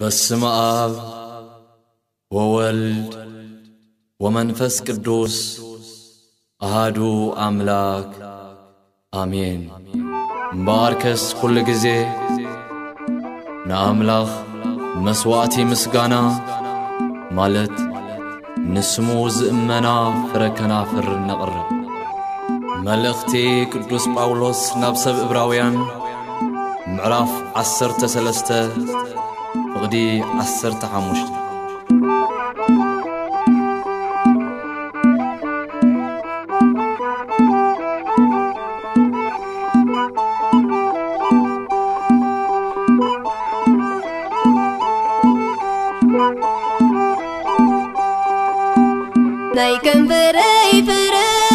بسم آب وولد ومنفس قدوس أهدو أملاك آمين مباركس كل جزي ناملاخ مسواتي مسقانا مالت نسموز امنا فركنا فر النقر ملختي قدوس باولوس نبسب ابراويان معرف عسر تسلسته وغدي عسر تحمشت Like I'm brave, brave.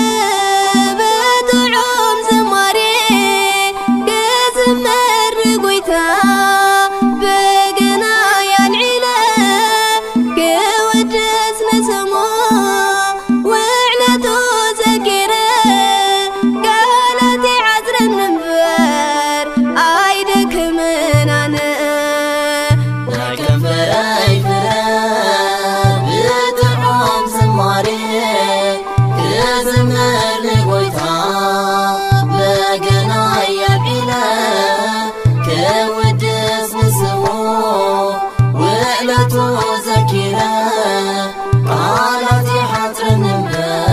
سكينة قالت حتر نمبر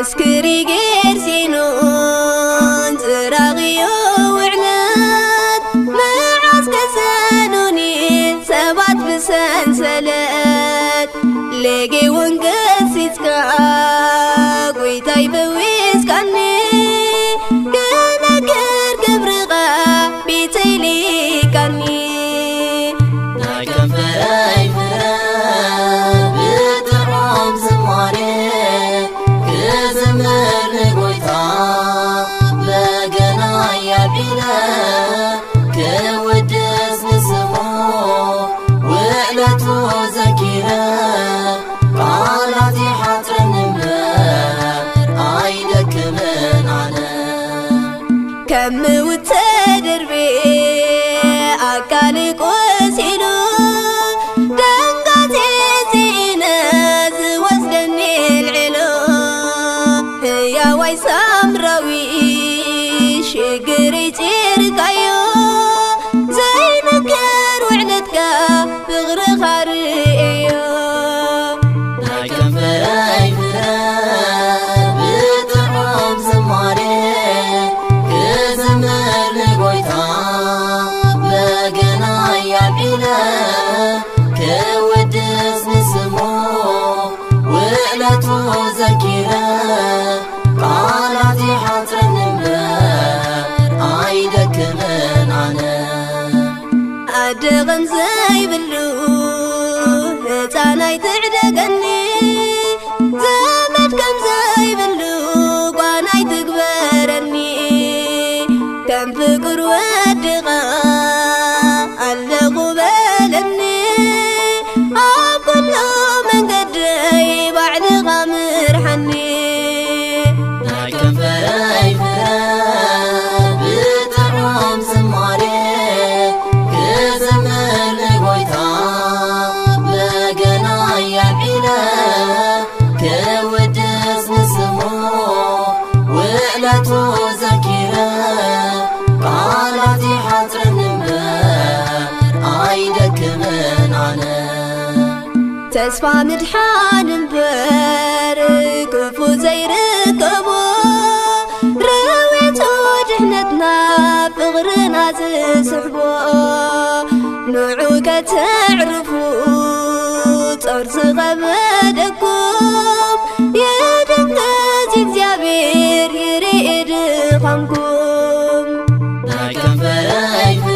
eyes could he get كم وتدربي ዓዲ ኸምዘይብሉ ህፃናይ ትዕደገኒ مزكها قالت حترنم عيدك من عنا ተስፋ ምድሓን እምበር ክፉ ዘይርከቦ ረዊቱ ድሕነትና ፍቕርና ዝስሕቦ ንዑ ከተዕርፉ ጦር ዝቐበደኩም የደንገ thăm cuông ta cầm về anh